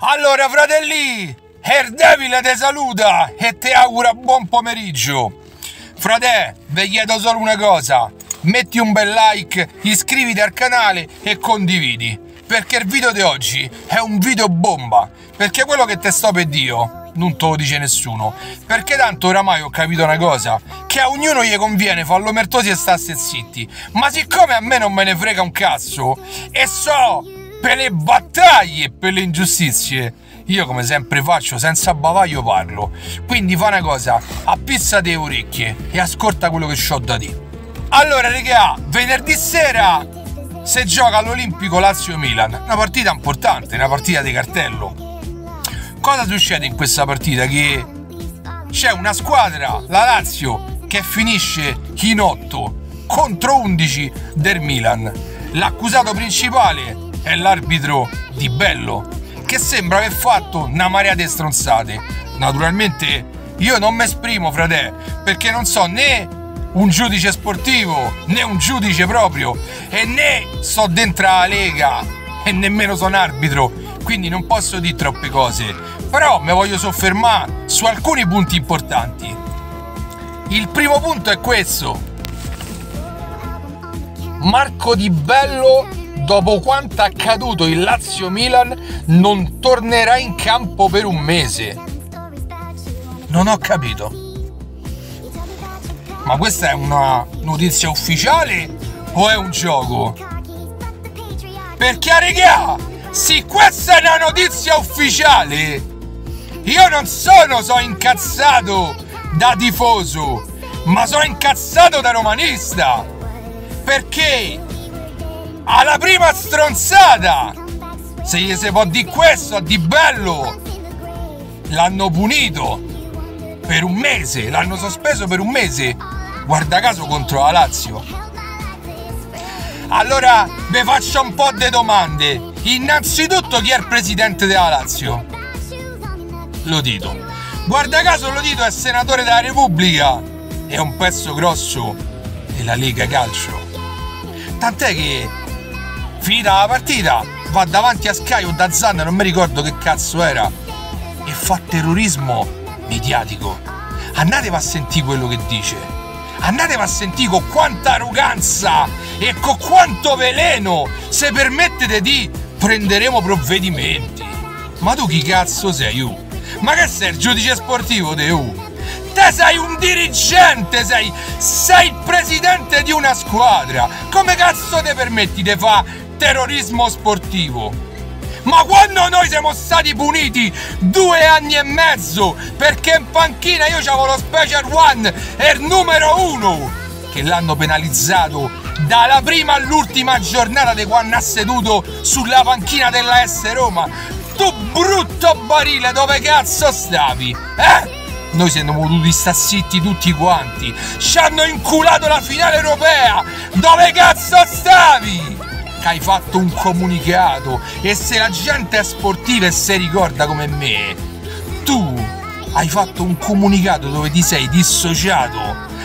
Allora, fratelli, Erdevile te saluta e ti augura buon pomeriggio. Frate, vi chiedo solo una cosa. Metti un bel like, iscriviti al canale e condividi. Perché il video di oggi è un video bomba. Perché quello che te sto per dire non te lo dice nessuno. Perché tanto oramai ho capito una cosa, che a ognuno gli conviene farlo mertosi e starsi zitti. Ma siccome a me non me ne frega un cazzo, e so per le battaglie per le ingiustizie, io come sempre faccio senza bavaglio parlo. Quindi fa una cosa, appizza le orecchie e ascolta quello che ho da dire. Allora, regà, venerdì sera si gioca all'Olimpico Lazio-Milan, una partita importante, una partita di cartello. Cosa succede in questa partita? Che c'è una squadra, la Lazio, che finisce in 8 contro 11 del Milan. L'accusato principale è l'arbitro Di Bello, che sembra aver fatto una marea di stronzate. Naturalmente io non mi esprimo, frate, perché non so né un giudice sportivo, né un giudice proprio, e né sto dentro la Lega, e nemmeno sono arbitro, quindi non posso dire troppe cose. Però mi voglio soffermare su alcuni punti importanti. Il primo punto è questo. Marco Di Bello dopo quanto accaduto in Lazio-Milan, non tornerà in campo per un mese. Non ho capito. Ma questa è una notizia ufficiale o è un gioco? Perché, regà, se questa è una notizia ufficiale, io non sono so incazzato da tifoso, ma sono incazzato da romanista. Perché alla prima stronzata! Se gli si può di questo Di Bello l'hanno punito per un mese, l'hanno sospeso per un mese, guarda caso contro la Lazio. Allora vi faccio un po' di domande. Innanzitutto chi è il presidente della Lazio? Lo dito. Guarda caso lo dito è senatore della Repubblica. È un pezzo grosso della Lega Calcio. Tant'è che finita la partita, va davanti a Sky o da Zan, non mi ricordo che cazzo era, e fa terrorismo mediatico. Andatevi a sentire quello che dice. Andatevi a sentire con quanta arroganza e con quanto veleno se permettete di prenderemo provvedimenti. Ma tu chi cazzo sei, U? Ma che sei il giudice sportivo de U? Te sei un dirigente, sei, sei il presidente di una squadra. Come cazzo ti permetti di fare terrorismo sportivo. Ma quando noi siamo stati puniti due anni e mezzo perché in panchina io avevo lo Special One e il numero uno che l'hanno penalizzato dalla prima all'ultima giornata di quando ha seduto sulla panchina della S Roma. Tu brutto barile, dove cazzo stavi? Eh? Noi siamo voluti sta zitti tutti quanti. Ci hanno inculato la finale europea. Dove cazzo stavi? Che hai fatto un comunicato e se la gente è sportiva e si ricorda come me, tu hai fatto un comunicato dove ti sei dissociato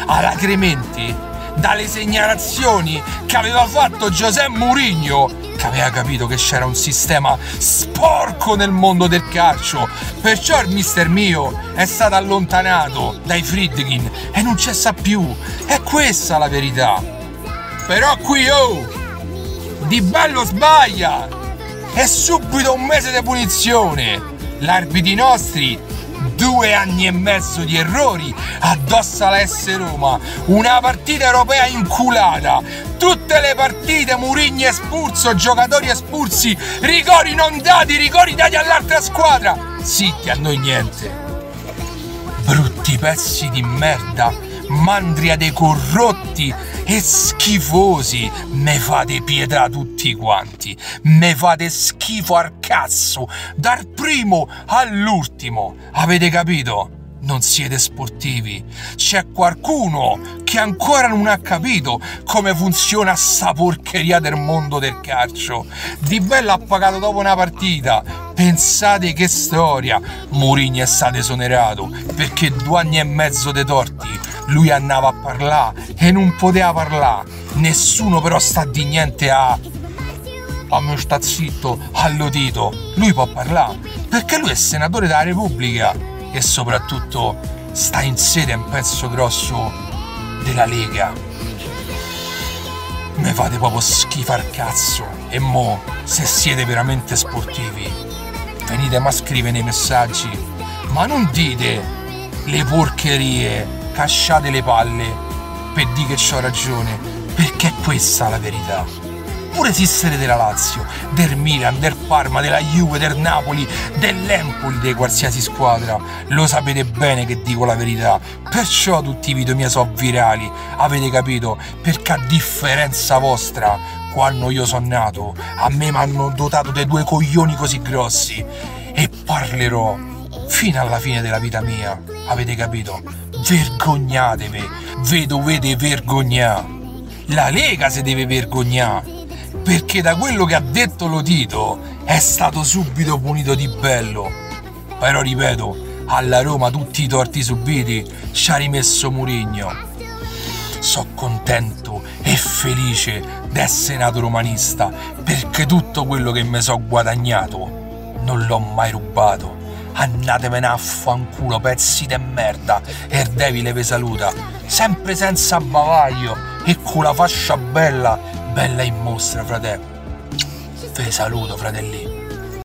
alacremente dalle segnalazioni che aveva fatto Giuseppe Mourinho che aveva capito che c'era un sistema sporco nel mondo del calcio. Perciò il mister mio è stato allontanato dai Friedkin e non c'è sa più. È questa la verità. Però qui oh di Bello sbaglia! E subito un mese di punizione! L'arbitri nostri due anni e mezzo di errori addosso alla S Roma, una partita europea inculata, tutte le partite Murigni espulso, giocatori espulsi, rigori non dati, rigori dati all'altra squadra, zitti a noi niente. Brutti pezzi di merda, mandria dei corrotti e schifosi, me fate pietà tutti quanti, me fate schifo al cazzo, dal primo all'ultimo, avete capito? Non siete sportivi, c'è qualcuno che ancora non ha capito come funziona sta porcheria del mondo del calcio. Di Bella ha pagato dopo una partita, pensate che storia, Mourinho è stato esonerato perché due anni e mezzo dei torti lui andava a parlare e non poteva parlare. Nessuno però sta di niente a a me sta zitto, all'udito. Lui può parlare, perché lui è senatore della Repubblica e soprattutto sta in sede un pezzo grosso della Lega. Me fate proprio schifo al cazzo. E mo, se siete veramente sportivi, venite a scrivere nei messaggi, ma non dite le porcherie, casciate le palle per dire che ho ragione, perché è questa la verità pure esistere della Lazio, del Milan, del Parma, della Juve, del Napoli, dell'Empoli, di qualsiasi squadra. Lo sapete bene che dico la verità. Perciò tutti i video miei sono virali, avete capito? Perché a differenza vostra, quando io sono nato, a me mi hanno dotato dei due coglioni così grossi. E parlerò fino alla fine della vita mia. Avete capito? Vergognatevi, ve dovete vergognare. La Lega si deve vergognare perché da quello che ha detto Lotito è stato subito punito di bello. Però ripeto, alla Roma tutti i torti subiti ci ha rimesso Murigno. So contento e felice d'essere nato romanista perché tutto quello che mi so guadagnato non l'ho mai rubato. Andatevene a fanculo, pezzi de merda, e il Devile vi saluta, sempre senza bavaglio e con la fascia bella bella in mostra, fratello. Ve saluto, fratelli.